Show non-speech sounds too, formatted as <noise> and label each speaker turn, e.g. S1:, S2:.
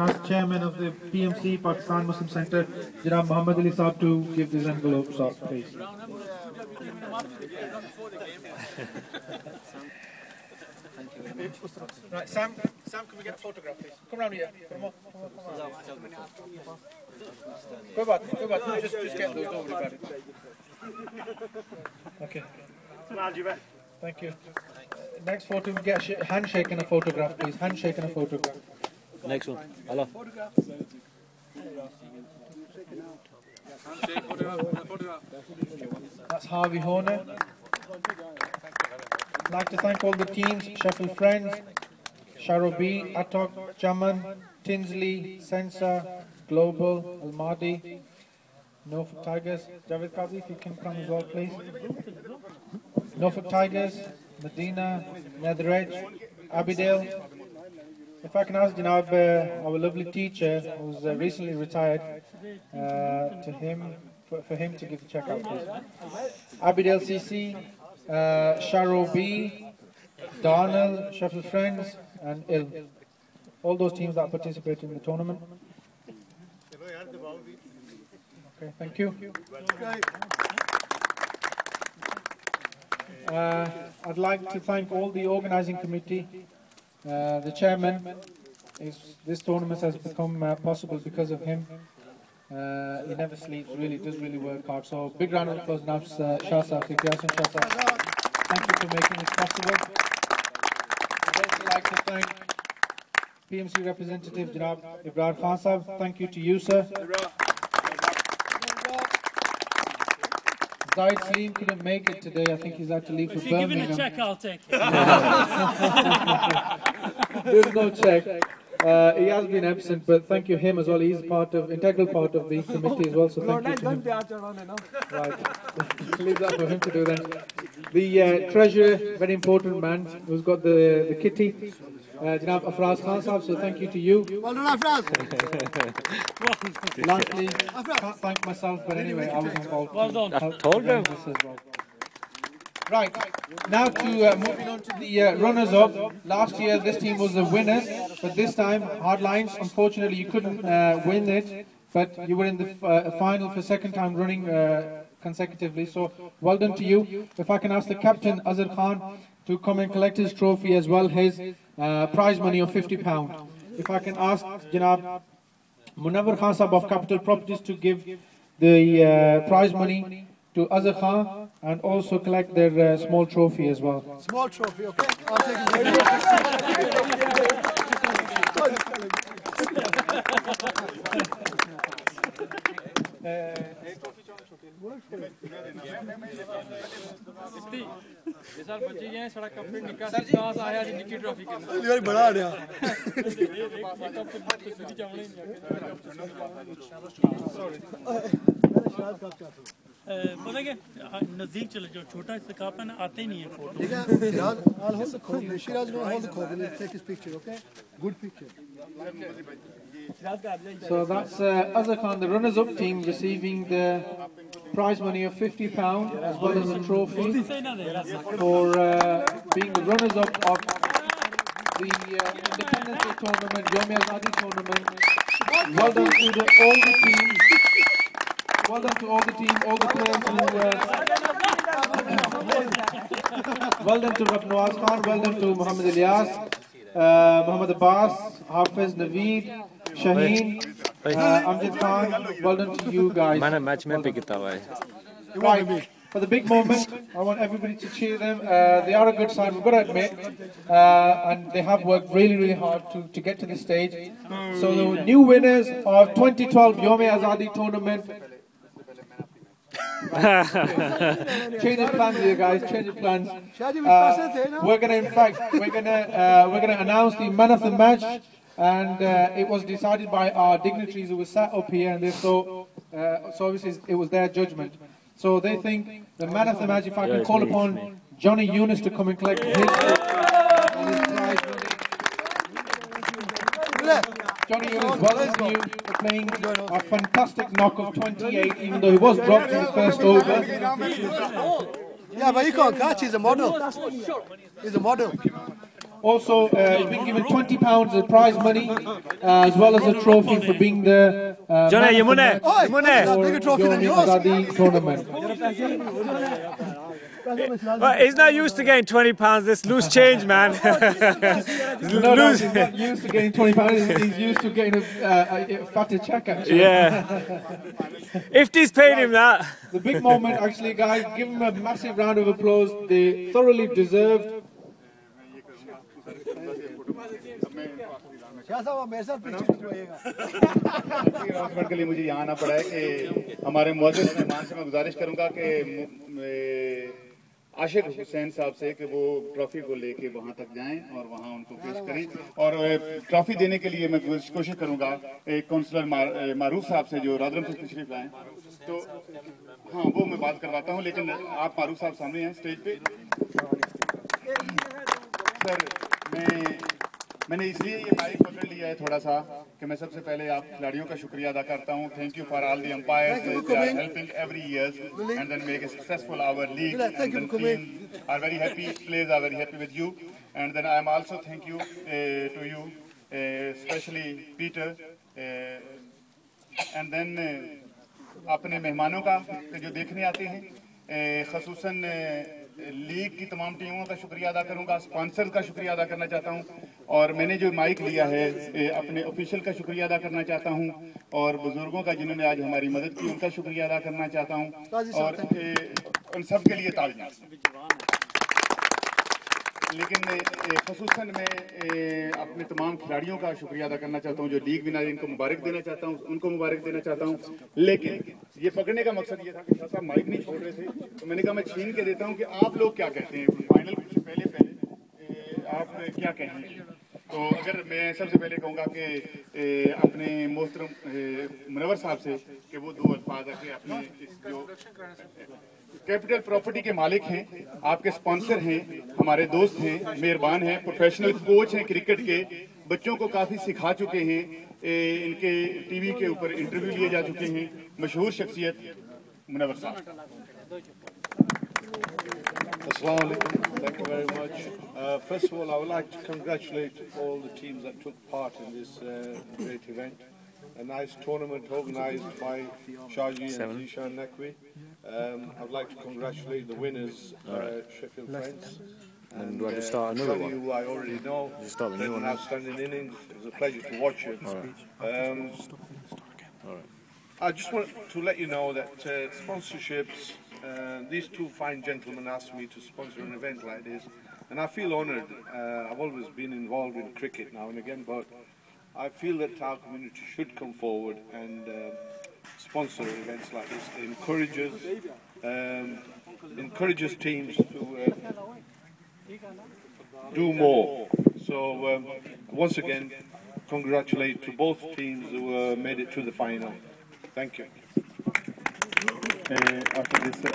S1: ask Chairman of the PMC Pakistan Muslim Center, Janab Muhammad Ali Saab, to give these envelopes up, please. Right, Sam, Sam, can we get a photograph, please? Come round here. Come on, come on, come on. Go back, go back. Just, just get those, don't worry about it. Okay. Thank you. Next photo, we get sh- handshake and a photograph, please. Handshake and a photograph.
S2: Next one. Hello.
S1: That's Harvey Horner. I'd like to thank all the teams, Sheffield Friends, Sharobi, Attock, Jaman, Tinsley, Sehnsa, Global, Almadi, Norfolk Tigers. Javed Qazi, if you can come as well, please. Norfolk Tigers, Medina, Nether Edge, Abbeydale. If I can ask Janab, uh, our lovely teacher, who's uh, recently retired, uh, to him, for, for him to give the check out, please. Abbeydale CC, uh, Sharo B, Darnall, Sheffield Friends, and IL. All those teams that participated in the tournament. Okay, thank you. Uh, I'd like to thank all the organizing committee, uh, the chairman. Is, this tournament has become uh, possible because of him. Uh, he never sleeps, really does really work hard. So big round of applause now, uh, Shah Sahib. Thank you, Yasin Shah Sahib. Thank you for making this possible. I'd also like to thank PMC representative Janab Ibrahim Khan Sahib. Thank you to you, sir. Zaid Salim couldn't make it today. I think he's had to leave for Birmingham.
S3: If you're giving a check, I'll take it. <laughs> <laughs>
S1: There's no check. Uh, he has been absent, but thank you him as well. He's part of integral part of the committee as well. So thank you to him. Right, leave that for him to do then. The uh, treasurer, very important man, who's got the the kitty. Uh, Janab Afraz Khan Sahib, so thank you to you.
S4: Well done, Afraz.
S1: Lastly, can't thank myself, but anyway, I was involved.
S3: Well done.
S1: I
S2: told you.
S1: Right, now to uh, moving on to the uh, runners-up. Last year, this team was the winners, but this time, Hardlines, unfortunately, you couldn't uh, win it, but you were in the uh, final for second time running uh, consecutively. So, well done to you. If I can ask the captain, Azhar Khan, to come and collect his trophy as well, his uh, prize money of 50 pound. If I can ask Janab Munawar Khan Sahab of Capital Properties to give the prize money to Azhar Khan and also collect their uh, small trophy as well.
S4: Small trophy, okay? I'll take it.
S3: ये साल बच्चे गए पता क्या नजदीक चले छोटा आते ही नहीं है
S4: photo
S1: So that's uh, Azhar Khan, the runners-up team, receiving the prize money of £50 as well as a trophy for uh, being the runners-up of the uh, Independence Day tournament, Yomi Azadi tournament. Well done to the, all the teams. Well done to all the team, all the players. And, well done to Rabnawaz Khan, well done to Muhammad Ilyas, uh, Muhammad Abbas, Hafiz Naveed, Shaheen, uh, Amjad Khan. Well done to you guys.
S2: Man, match well
S1: Right. For the big moment, I want everybody to cheer them. Uh, they are a good side, we've got to admit. Uh, and they have worked really, really hard to, to get to this stage. So the new winners of 2012 Yomi Azadi tournament <laughs> change of plans here, guys. Change of plans. Uh,
S4: person थे ना?
S1: we're gonna, in fact, we're gonna, uh, we're gonna announce the man of the match, and uh, it was decided by our dignitaries who were sat up here, and they so, uh, so obviously it was their judgment. So they think the man of the match, if I can call upon. Johnny Eunice to come and collect his, his prize money. Johnny Eunice, well done you for playing a fantastic knock of 28, even though he was dropped in the first over.
S4: Yeah, but you can't catch. He's a model. He's a model.
S1: Also, uh, he's been given 20 pounds as prize money, uh, as well as a trophy for being the uh,
S2: Johnny,
S1: man
S2: you
S1: the
S2: money.
S1: match
S4: Oi,
S2: Money.
S4: that's a
S1: for
S4: bigger trophy than yours.
S1: Tournament.
S2: Well, he's <laughs> not used to getting 20 pounds. This loose <laughs> change, man.
S1: No, no,
S2: loose.
S1: he's not used to getting 20 pounds. He's, he's used to getting a, uh, a, a fatter check, actually.
S2: Yeah. <laughs> If he's paying him that.
S1: The big moment, actually, guys. Give them a massive round of applause. They thoroughly deserved.
S4: Shah साहब मेरे साथ पीछे खिंचवाइएगा
S5: announcement के लिए मुझे यहाँ आना पड़ा है कि हमारे मौजूद मेहमान से मैं गुजारिश करूंगा कि عاشق حسین صاحب سے کہ وہ ٹرافی کو لے کے وہاں تک جائیں اور وہاں ان کو پیش کریں۔ اور ٹرافی دینے کے لیے میں کوشش کروں گا، ایک کونسلر معروف صاحب سے جو رادرم سے تشریف لائیں۔ تو ہاں وہ میں بات کرواتا ہوں، لیکن آپ معروف صاحب سامنے ہیں سٹیج پہ۔ سر، میں میں نے اس لیے یہ مائک پکڑ لیا ہے تھوڑا سا کہ میں سب سے پہلے آپ کھلاڑیوں کا شکریہ ادا کرتا ہوں.
S4: Thank you for
S5: all the umpires
S4: helping every years
S5: and then
S4: make
S5: a successful league very happy very happy you and then I am also thank you to you especially Peter and then اپنے مہمانوں کا جو دیکھنے آتے ہیں eh, خصوصاً eh, league کی تمام ٹیموں کا شکریہ ادا کروں گا. اسپانسر کا شکریہ ادا کرنا چاہتا ہوں. اور میں نے جو مائک لیا ہے اپنے آفیشل کا شکریہ ادا کرنا چاہتا ہوں اور بزرگوں کا جنہوں نے آج ہماری مدد کی ان کا شکریہ ادا کرنا
S4: چاہتا ہوں
S5: اور ان سب کے لیے تعلیم۔ لیکن خصوصاً میں اپنے تمام کھلاڑیوں کا شکریہ ادا کرنا چاہتا ہوں جو لیگ ونر ان کو مبارک دینا چاہتا ہوں ان کو مبارک دینا چاہتا ہوں۔ لیکن یہ پکڑنے کا مقصد یہ تھا کہ صاحب مائک نہیں چھوڑ رہے تھے تو میں نے کہا میں چھین کے دیتا ہوں کہ آپ لوگ کیا کہتے ہیں۔ فائنل پہلے پہلے آپ کیا کہیں؟ گے تو اگر میں سب سے پہلے کہوں گا کہ اپنے محترم منور صاحب سے کہ وہ دو الفاظ ہے اپنے جو کیپٹل پراپرٹی کے مالک ہیں، آپ کے سپانسر ہیں، ہمارے دوست ہیں، مہربان ہیں پروفیشنل کوچ ہیں کرکٹ کے، بچوں کو کافی سکھا چکے ہیں ان کے ٹی وی کے اوپر انٹرویو لیے جا چکے ہیں، مشہور شخصیت منور صاحب۔
S6: Assalamu alaikum. Thank you very much. Uh, first of all, I would like to congratulate all the teams that took part in this uh, great event. A nice tournament organised by Shaji and Zishan Nekwi. Um, I'd like to congratulate the winners, uh, Sheffield Friends.
S2: And do I just start another
S6: Sonny,
S2: one?
S6: who I already know,
S2: Just start with
S6: played
S2: new
S6: an
S2: one.
S6: outstanding innings. It was a pleasure to watch it. Um, I just want to let you know that uh, sponsorships, uh, these two fine gentlemen asked me to sponsor an event like this, and I feel honoured. Uh, I've always been involved in cricket now and again, but I feel that our community should come forward and uh, sponsor events like this. It encourages, um, encourages teams to uh, do more. So um, once again, congratulate to both teams who uh, made it to the final. Thank you.
S5: é, acontecer,